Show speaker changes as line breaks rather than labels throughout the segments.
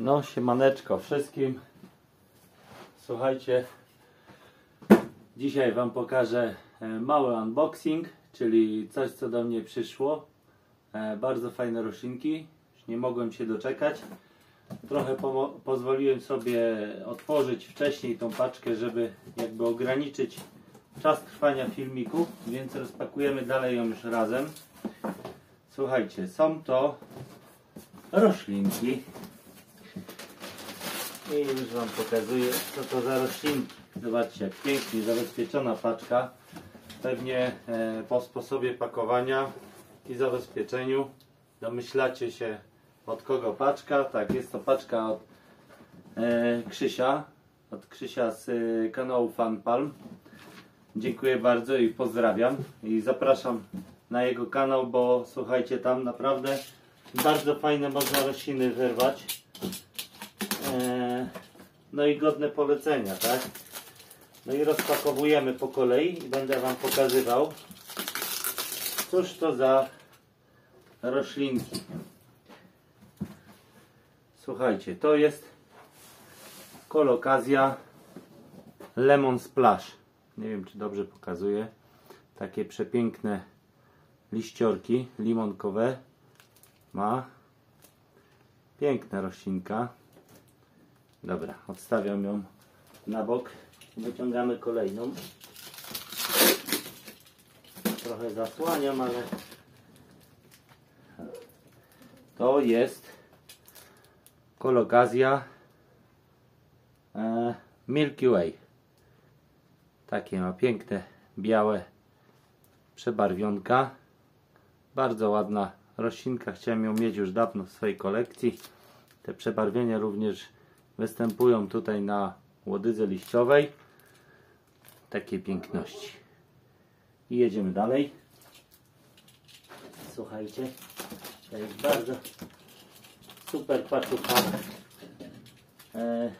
No, siemaneczko wszystkim. Słuchajcie, dzisiaj Wam pokażę e, mały unboxing, czyli coś, co do mnie przyszło. E, Bardzo fajne roślinki, nie mogłem się doczekać. Trochę pozwoliłem sobie otworzyć wcześniej tą paczkę, żeby jakby ograniczyć czas trwania filmiku, więc rozpakujemy dalej ją już razem. Słuchajcie, są to roślinki. I już Wam pokazuję, co to za roślinki. Zobaczcie, jak pięknie zabezpieczona paczka. Pewnie e, po sposobie pakowania i zabezpieczeniu domyślacie się od kogo paczka. Tak, jest to paczka od e, Krzysia. Od Krzysia z e, kanału Fanpalm. Dziękuję bardzo i pozdrawiam. I zapraszam na jego kanał, bo słuchajcie, tam naprawdę bardzo fajne można rośliny wyrwać. Eee, no i godne polecenia, tak? No i rozpakowujemy po kolei i będę Wam pokazywał, cóż to za roślinki. Słuchajcie, to jest kolokazja Lemon Splash. Nie wiem, czy dobrze pokazuję. Takie przepiękne liściorki limonkowe ma. Piękna roślinka. Dobra, odstawiam ją na bok. Wyciągamy kolejną. Trochę zasłaniam, ale to jest kolokazja e, Milky Way. Takie ma piękne, białe przebarwionka. Bardzo ładna roślinka. Chciałem ją mieć już dawno w swojej kolekcji. Te przebarwienia również występują tutaj na łodydze liściowej. Takiej piękności. I jedziemy dalej. Słuchajcie, to jest bardzo super paczucha. E,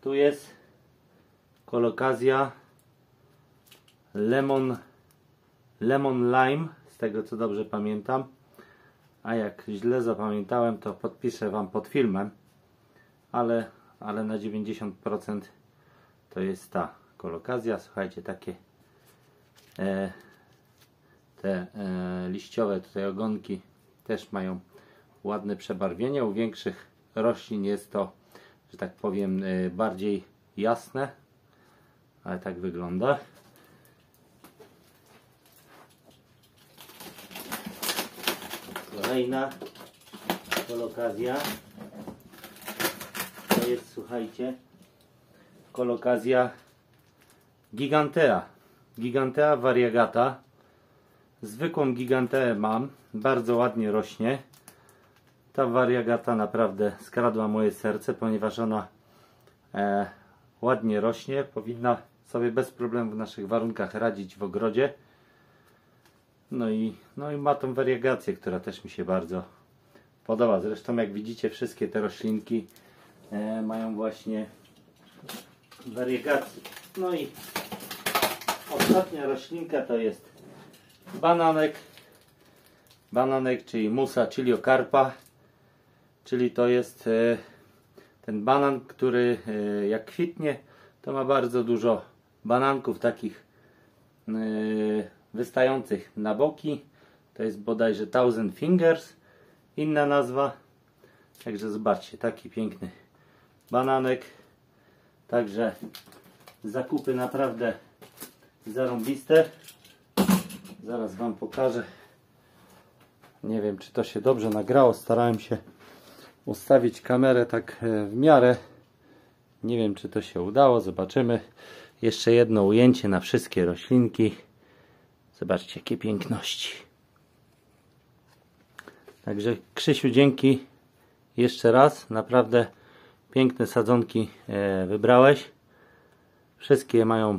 tu jest kolokazja lemon lemon lime z tego co dobrze pamiętam a jak źle zapamiętałem to podpiszę wam pod filmem ale, ale na 90% to jest ta kolokazja słuchajcie takie e, te e, liściowe tutaj ogonki też mają ładne przebarwienie u większych roślin jest to że tak powiem e, bardziej jasne ale tak wygląda. Kolejna kolokazja. Jest, słuchajcie, kolokazja Gigantea. Gigantea variegata. Zwykłą giganteę mam. Bardzo ładnie rośnie. Ta variegata naprawdę skradła moje serce, ponieważ ona e, ładnie rośnie, powinna sobie bez problemu w naszych warunkach radzić w ogrodzie. No i, no i ma tą wariegację, która też mi się bardzo podoba. Zresztą jak widzicie wszystkie te roślinki e, mają właśnie wariegację. No i ostatnia roślinka to jest bananek. Bananek, czyli musa ciliokarpa, czyli to jest e, ten banan, który e, jak kwitnie, to ma bardzo dużo bananków takich e, wystających na boki. To jest bodajże Thousand Fingers, inna nazwa. Także zobaczcie, taki piękny bananek. Także zakupy naprawdę zarąbiste. Zaraz Wam pokażę. Nie wiem, czy to się dobrze nagrało. Starałem się ustawić kamerę tak e, w miarę. Nie wiem, czy to się udało. Zobaczymy. Jeszcze jedno ujęcie na wszystkie roślinki. Zobaczcie, jakie piękności. Także Krzysiu, dzięki jeszcze raz. Naprawdę piękne sadzonki e, wybrałeś. Wszystkie mają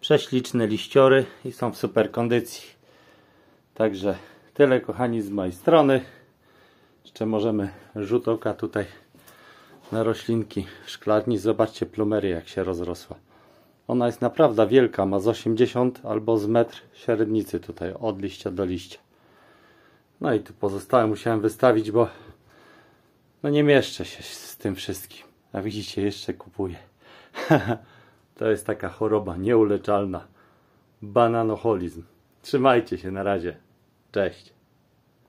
prześliczne liściory i są w super kondycji. Także tyle kochani z mojej strony. Jeszcze możemy rzut oka tutaj na roślinki szklarni. Zobaczcie plumerię jak się rozrosła. Ona jest naprawdę wielka, ma z 80 albo z metr średnicy tutaj od liścia do liścia. No i tu pozostałe musiałem wystawić, bo No nie mieszczę się z tym wszystkim. A widzicie, jeszcze kupuję. to jest taka choroba nieuleczalna. Bananoholizm. Trzymajcie się na razie. Cześć.